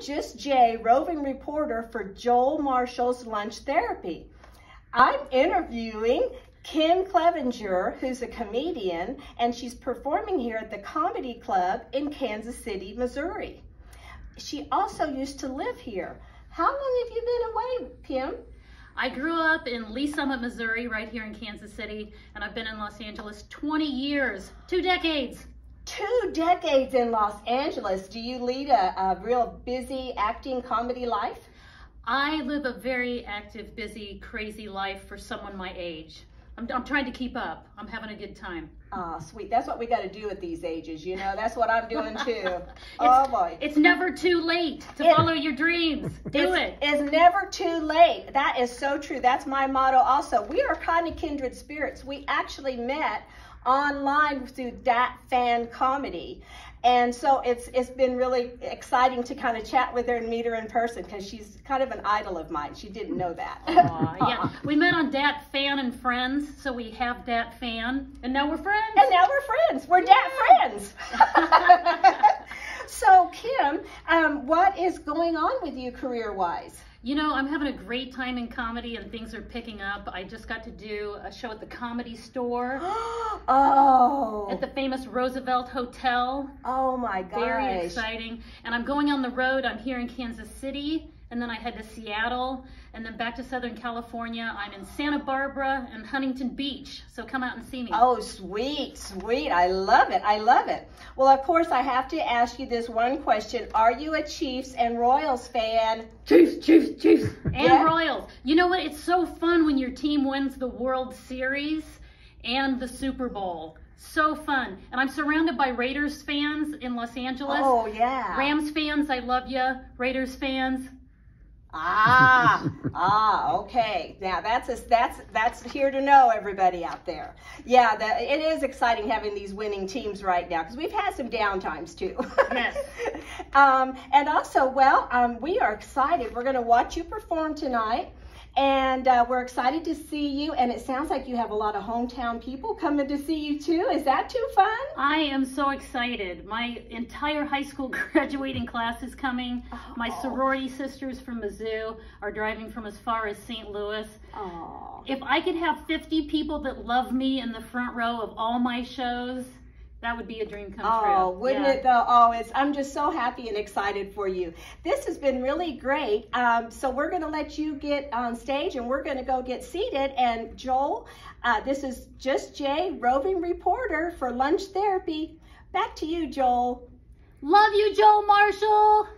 Just Jay, roving reporter for Joel Marshall's Lunch Therapy. I'm interviewing Kim Clevenger, who's a comedian, and she's performing here at the Comedy Club in Kansas City, Missouri. She also used to live here. How long have you been away, Kim? I grew up in Lee Summit, Missouri, right here in Kansas City, and I've been in Los Angeles 20 years, two decades. Two decades in Los Angeles. Do you lead a, a real busy acting comedy life? I live a very active, busy, crazy life for someone my age. I'm, I'm trying to keep up. I'm having a good time. Oh, sweet. That's what we got to do at these ages, you know. That's what I'm doing too. oh boy. It's never too late to it, follow your dreams. Do it's, it. It's never too late. That is so true. That's my motto also. We are kind of kindred spirits. We actually met online through that fan comedy. And so it's it's been really exciting to kind of chat with her and meet her in person because she's kind of an idol of mine. She didn't know that. Aww, yeah, we met on Dat Fan and Friends, so we have Dat Fan, and now we're friends. And now we're friends. We're yeah. Dat friends. so Kim, um, what is going on with you career-wise? You know, I'm having a great time in comedy and things are picking up. I just got to do a show at the Comedy Store. oh. At the famous Roosevelt Hotel. Oh my gosh. Very exciting. And I'm going on the road. I'm here in Kansas City and then I head to Seattle, and then back to Southern California. I'm in Santa Barbara and Huntington Beach, so come out and see me. Oh, sweet, sweet. I love it. I love it. Well, of course, I have to ask you this one question. Are you a Chiefs and Royals fan? Chiefs, Chiefs, Chiefs. And yeah. Royals. You know what? It's so fun when your team wins the World Series and the Super Bowl. So fun. And I'm surrounded by Raiders fans in Los Angeles. Oh, yeah. Rams fans, I love you. Raiders fans, Ah, ah, okay. Now that's a, that's that's here to know everybody out there. Yeah, the, it is exciting having these winning teams right now because we've had some down times too. Yes. um, and also, well, um, we are excited. We're going to watch you perform tonight. And uh, we're excited to see you. And it sounds like you have a lot of hometown people coming to see you too. Is that too fun? I am so excited. My entire high school graduating class is coming. Oh. My sorority sisters from Mizzou are driving from as far as St. Louis. Oh. If I could have 50 people that love me in the front row of all my shows, that would be a dream come oh, true. Oh, wouldn't yeah. it though? Oh, it's, I'm just so happy and excited for you. This has been really great. Um, so we're going to let you get on stage and we're going to go get seated. And Joel, uh, this is Just Jay, roving reporter for Lunch Therapy. Back to you, Joel. Love you, Joel Marshall.